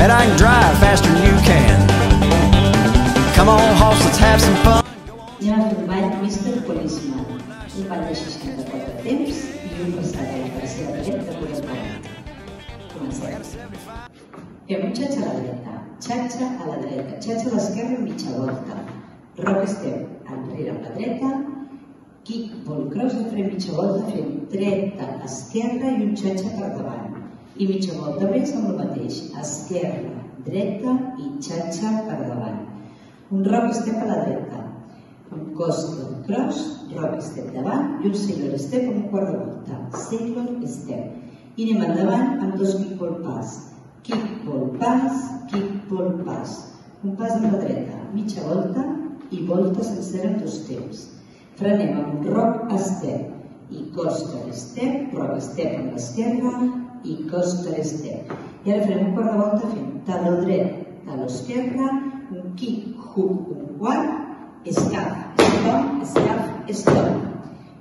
Bet I can drive faster than you can. Come on, hoss, let's have some fun. Anem a fer un ball Mr. Policeman, un ball de 64 temps i un passat a la tercera paret de color blanc. Comencem. Fem un xatxa a la dreta, xatxa a la dreta, xatxa a l'esquerra mitja volta, rock step enrere amb la dreta, kick ball cross de fre mitja volta fent dreta, esquerra i un xatxa per davant. I mitja volta més amb el mateix, esquerra, dreta i xatxa per davant. Un rock step a la dreta, un coastal cross, rock step davant i un sailor step amb un quart de volta, sailor step. I anem endavant amb dos kickball pass, kickball pass, kickball pass. Un pas amb la dreta, mitja volta i volta sencera en dos temps. Frenem amb un rock step i coastal step, rock step amb l'esquerra i coastal step. I ara farem un quart de volta fent taló dret, taló esquerra, un kick, hook, un quart, escap, stop, escap, stop.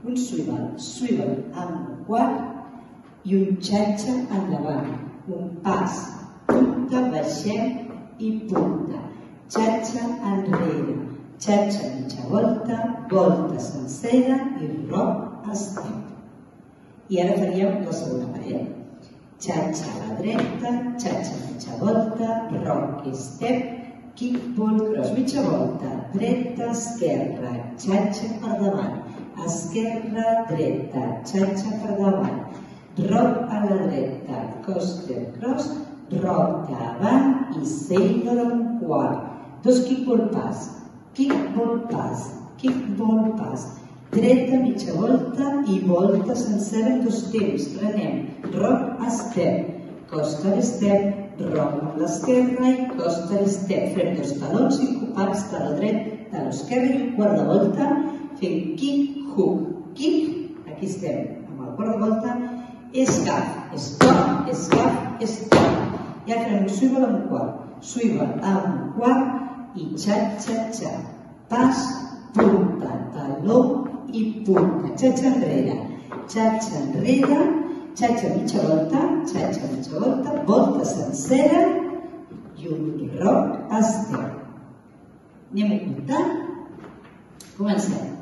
Un swivel, swivel amb un quart i un xatxa endavant. Un pas, punta, baixem i punta. Xatxa enrere, xatxa mitja volta, volta sencera i rock step. I ara faríem la segona paret. Xatxa a la dreta, xatxa mitja volta, rock step, kickball cross mitja volta, dreta, esquerra, xatxa per davant, esquerra, dreta, xatxa per davant, rock a la dreta, coaster cross, rock davant i sailor en quart. Dos kickball pass, kickball pass, kickball pass, dreta mitja volta i volta sencera en dos temps. Prenem rock step, coaster step, rock amb l'esquerra i coaster step. Fem dos talons incopats, taló dret, taló esquerre i quart de volta fent kick, hook, kick, aquí estem amb el quart de volta, stop, escap, stop. I ara farem un swivel amb quart, swivel amb quart i xa-xa-xa. Pas, punta, taló i punta. Xa-xa enrere, xa-xa enrere, xa-xa mitja volta, xa-xa mitja volta, volta sencera i un rock estep. Anem a comptar. Comencem.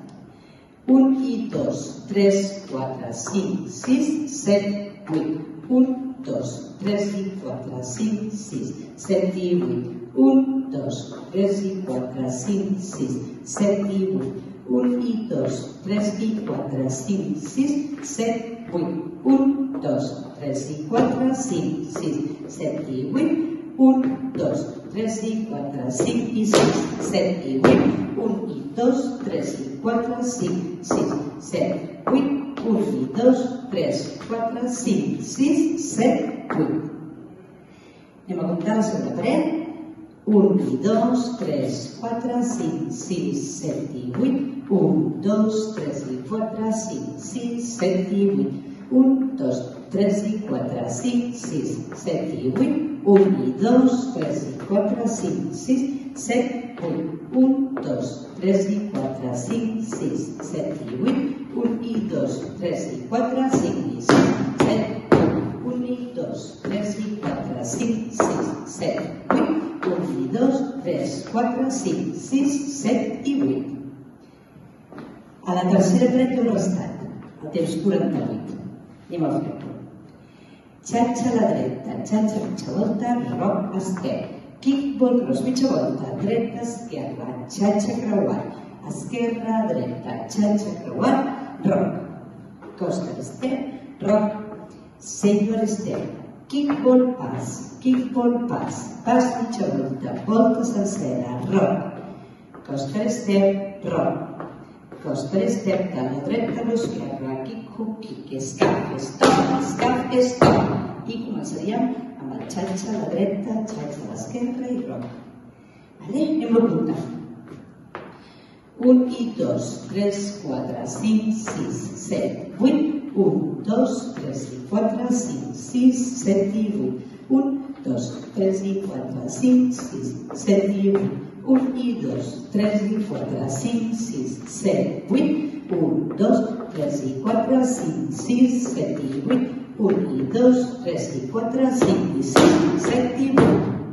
1 i 2, 3, 4, 5, 6, 7, 8. 1, 2, 3 i 4, 5, 6, 7 i 8. 1, 2, 3 i 4, 5, 6, 7 i 8. 1 i 2, 3 i 4, 5, 6, 7, 8. 1, 2, 3 i 4, 5, 6, 7 i 8. 1, 2, 3 i 4, 5 i 6, 7 i 8. 1 i 2, 3 i 4, 5, 6, 7, 8. 1 i 2, 3, 4, 5, 6, 7, 8. Anem a comptar segona paret. 1 i 2, 3, 4, 5, 6, 7 i 8. 1, 2, 3 y 4, sí, sí, 7 y 8. 1, 2, 3 y 4, sí, sí, 7 y 8. 1 y 2, 3 y 4, sí, sí, 7, 8. 1, 2, 3 y 4, sí, sí, 7 y 8. 1 y 2, 3 y 4, sí, sí, 7, 8. 1 y 2, 3 y 4, sí, sí, 7, 8. 1 y 2, 3, 4, sí, sí, 7 y 8. A la tercera paret del restat, el temps 48. Anem a fer-ho. Xatxa a la dreta, xatxa mitja volta, rock esquerra. Kickball cross mitja volta, dreta, esquerra, xatxa creuat, esquerra, dreta, xatxa creuat, rock. Costa step, rock, sailor step, kickball pass, kickball pass, pas mitja volta, volta sencera, rock. Costa step, rock. Costa step, de la dreta a l'esquerra, kick, hook, kick, escap, stop, escap, stop. I començaríem amb el xatxa a la dreta, xatxa a l'esquerra i rock. Vale? Anem a comptar. 1 i 2, 3, 4, 5, 6, 7, 8. 1, 2, 3 i 4, 5, 6, 7 i 8. 1, 2, 3 i 4, 5, 6, 7 i 8. 1 i 2, 3 i 4, 5, 6, 7, 8. 1, 2, 3 i 4, 5, 6, 7 i 8. 1 i 2, 3 i 4, 5 i 6, 7 i 8.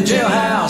Jailhouse